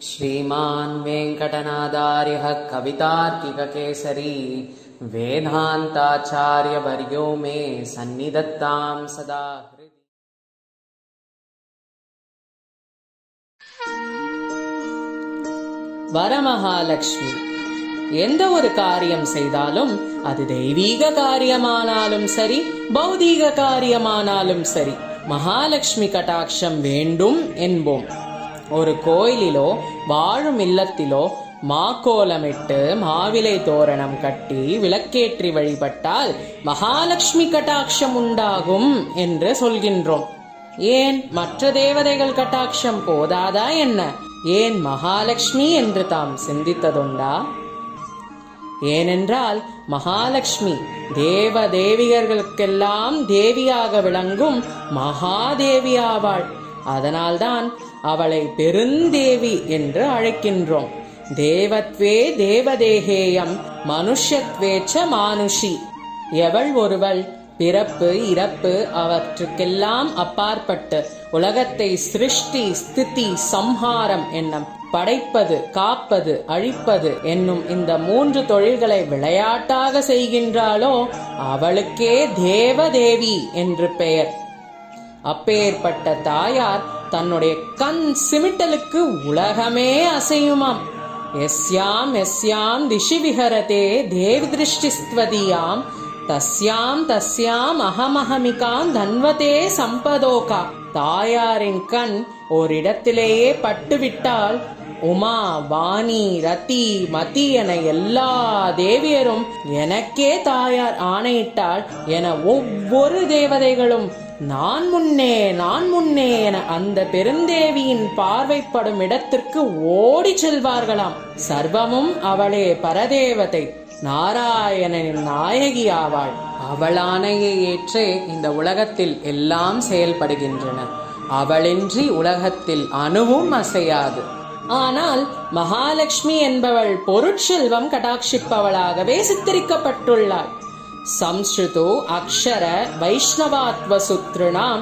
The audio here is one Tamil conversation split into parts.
श्रीमान् वेङ्कटनादार्यः कवितार्किककेसरी वेदान्ताचार्यवर्यो मे सन्निधत्तां सदा हृदि வரமகாலட்சுமி எந்த ஒரு காரியம் செய்தாலும் அது தெய்வீக காரியமானாலும் சரி பௌதீக காரியமானாலும் சரி மகாலட்சுமி கட்டாட்சம் வேண்டும் என்போம் ஒரு கோயிலிலோ வாழும் இல்லத்திலோ மாக்கோலமிட்டு மாவிலை தோரணம் கட்டி விளக்கேற்றி வழிபட்டால் மகாலட்சுமி கட்டாட்சம் உண்டாகும் என்று சொல்கின்றோம். ஏன் மற்ற தேவதைகள் கட்டாட்சம் போதாதா என்ன? ஏன் மகாலட்சுமி என்று தாம் சிந்தித்ததுண்டா? ஏனென்றால் மகாலட்சுமி தேவ தேவியர்களுக்கெல்லாம் தேவியாக விளங்கும் மகாதேவியாவாள் அதனால்தான் அவளை பெருந்தேவி என்று அழைக்கின்றோம். தேவத்வே தேவதேகேயம் மனுஷத்வேச்ச மானுஷி. எவள் ஒருவள்? பிறப்பு இறப்பு அவற்றுக்கெல்லாம் அப்பாற்பட்டு. உலகத்தை சிருஷ்டி ஸ்திதி சம்ஹாரம் என்னும் படைப்பது காப்பது அழிப்பது என்னும் இந்த மூன்று தொழில்களை விளையாட்டாக செய்கின்றாளோ அவளுக்கே தேவதேவி என்று பெயர். அப்பேற்பட்ட தாயார் தன்னுடைய கண் சிமிட்டலுக்கு உலகமே அசையுமாம். எஸ்யாம் எஸ்யாம் திஷி விஹரதே தேவி திருஷ்டிஸ்வதியாம் தஸ்யாம் தஸ்யாம் அகமஹமிகாம் தன்வதே சம்பதோகா. தாயாரின் கண் ஓரிடத்திலேயே பட்டுவிட்டால் உமா வாணி ரதி மதி என எல்லா தேவியரும் எனக்கே தாயார் ஆணையிட்டால் என ஒவ்வொரு தேவதைகளும் நான் முன்னே நான் முன்னே என அந்த பெருந்தேவியின் பார்வைப்படும் இடத்திற்கு ஓடி செல்வார்களாம். சர்வமும் அவளே பரதேவதை நாராயணனின் நாயகி ஆவாள் அவள் ஆணையை ஏற்றே இந்த உலகத்தில் எல்லாம் செயல்படுகின்றன. அவளின்றி உலகத்தில் அணுவும் அசையாது. ஆனால் மகாலட்சுமி என்பவள் பொருட்செல்வம் கடாட்சிப்பவளாகவே சித்தரிக்கப்பட்டுள்ளாள். संश्रुतो अक्षर वैष्णवात्वसूतॄणां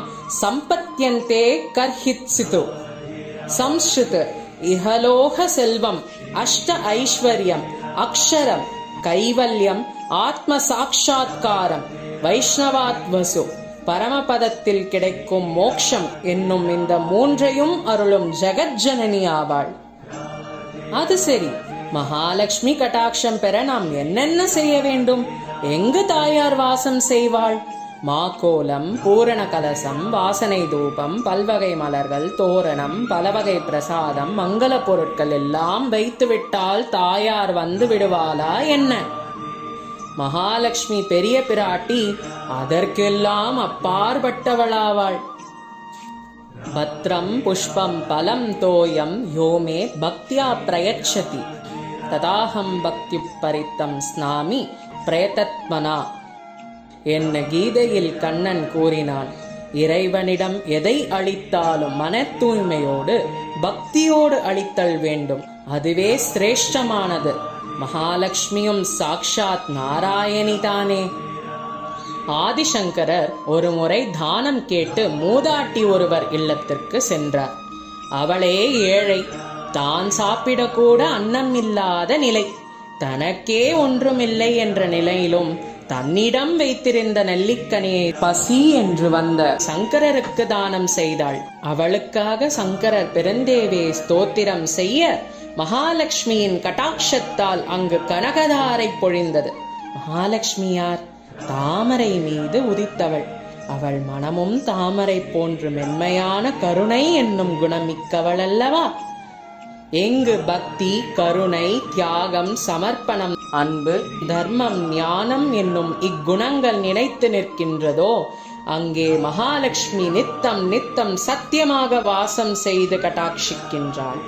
सम्पत्यन्ते कर्हित्सितो संश्रुत इहलोह செல்வம் அஷ்ட ஐஸ்வர்யம் அக்ஷரம் கைவல்யம் ஆத்ம சாட்சா்காரம் வைஷ்ணவாத்வசு பரமபதத்தில் கிடைக்கும் மோக்ஷம் என்னும் இந்த மூன்றையும் அருளும் ஜெகஜனனி ஆவாள் அது சரி மகாலட்சுமி கட்டாட்சம் பெற நாம் என்னென்ன செய்ய வேண்டும் எங்கு தாயார் வாசம் செய்வாள்? மாக்கோலம் பூரண கலசம் வாசனை தூபம் பல்வகை மலர்கள் தோரணம் பலவகை பிரசாதம் மங்கள பொருட்கள் எல்லாம் வைத்துவிட்டால் தாயார் வந்து விடுவாளா என்ன? மகாலட்சுமி பெரிய பிராட்டி அதற்கெல்லாம் அப்பாற்பட்டவளாவாள். பத்ரம் புஷ்பம் பலம் தோயம் யோமே பக்தியா பிரயச்சதி. ததாகம் பக்தி பரித்தம் ஸ்நாமி. பிரேதத்மனா. என்ன கீதையில் கண்ணன் கூறினான் இறைவனிடம் எதை அளித்தாலும் மன தூய்மையோடு பக்தியோடு அளித்தல் வேண்டும். அதுவே சிரேஷ்டமானது. மகாலட்சுமியும் சாக்ஷாத் நாராயணி தானே ஆதிசங்கரர் ஒருமுறை தானம் கேட்டு மூதாட்டி ஒருவர் இல்லத்திற்கு சென்றார். அவளே ஏழை தான் சாப்பிடக்கூட அன்னம் இல்லாத நிலை. தனக்கே ஒன்றுமில்லை என்ற நிலையிலும் தன்னிடம் வைத்திருந்த நெல்லிக்கனியை பசி என்று வந்த சங்கரருக்கு தானம் செய்தாள். அவளுக்காக சங்கரர் பெருந்தேவியை ஸ்தோத்திரம் செய்ய மகாலட்சுமியின் கட்டாட்சத்தால் அங்கு கனகதாரை பொழிந்தது. மகாலட்சுமியார் தாமரை மீது உதித்தவள். அவள் மனமும் தாமரை போன்று மென்மையான கருணை என்னும் குணமிக்கவள் அல்லவா எங்கு பக்தி கருணை தியாகம் சமர்ப்பணம் அன்பு தர்மம் ஞானம் என்னும் இக்குணங்கள் நினைத்து நிற்கின்றதோ அங்கே மகாலட்சுமி நித்தம் நித்தம் சத்தியமாக வாசம் செய்து கட்டாட்சிக்கின்றாள்.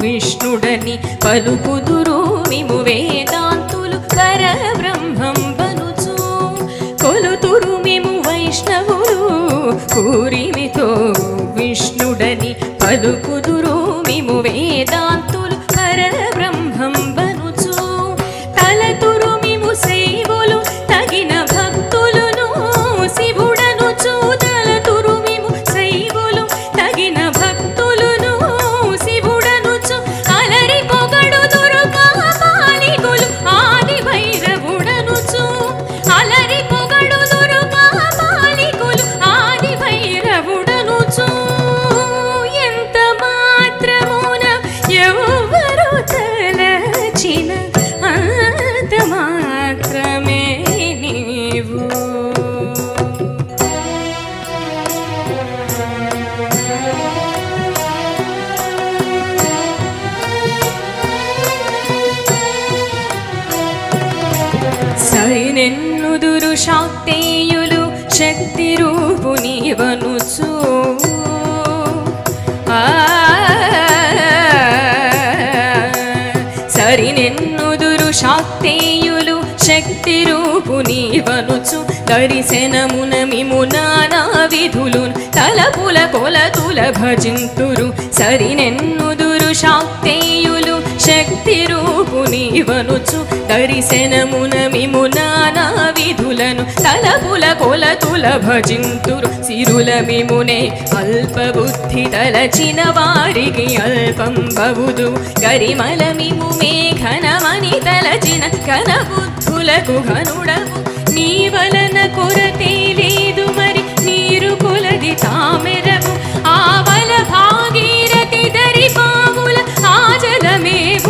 విష్ణుడని పలుకుదురు మిము వేదాంతులు పరబ్రహ్మం బ్రహ్మం కొలుతురు మిము వైష్ణవులు పూరిమితో విష్ణుడని పలుకుదురు మిము వేదా శాక్తేయులు శక్తి రూపుని వనుచు సరి నెన్నుదురు శాక్తేయులు శక్తి రూపుని వనుచు దరిశనమున మిమునా విధులు తలపుల కొలతుల భజింతురు. సరి నెన్నుదురు శాక్తేయులు శక్తి రూపునీవనుచు దరిశనమున మిమునా విధులను తలపుల కొలతుల భజింతురు. సిరుల మిమునే అల్ప బుద్ధి తలచిన వారికి అల్పం బవుదు. గరిమల మిము మే ఘనమని తలచిన ఘన బుద్ధులకు ఘనుడవు. నీ వలన కొరతే లేదు మరి నీరు కొలది తామెరవు వల భాగీరథి దరి దరిపావు में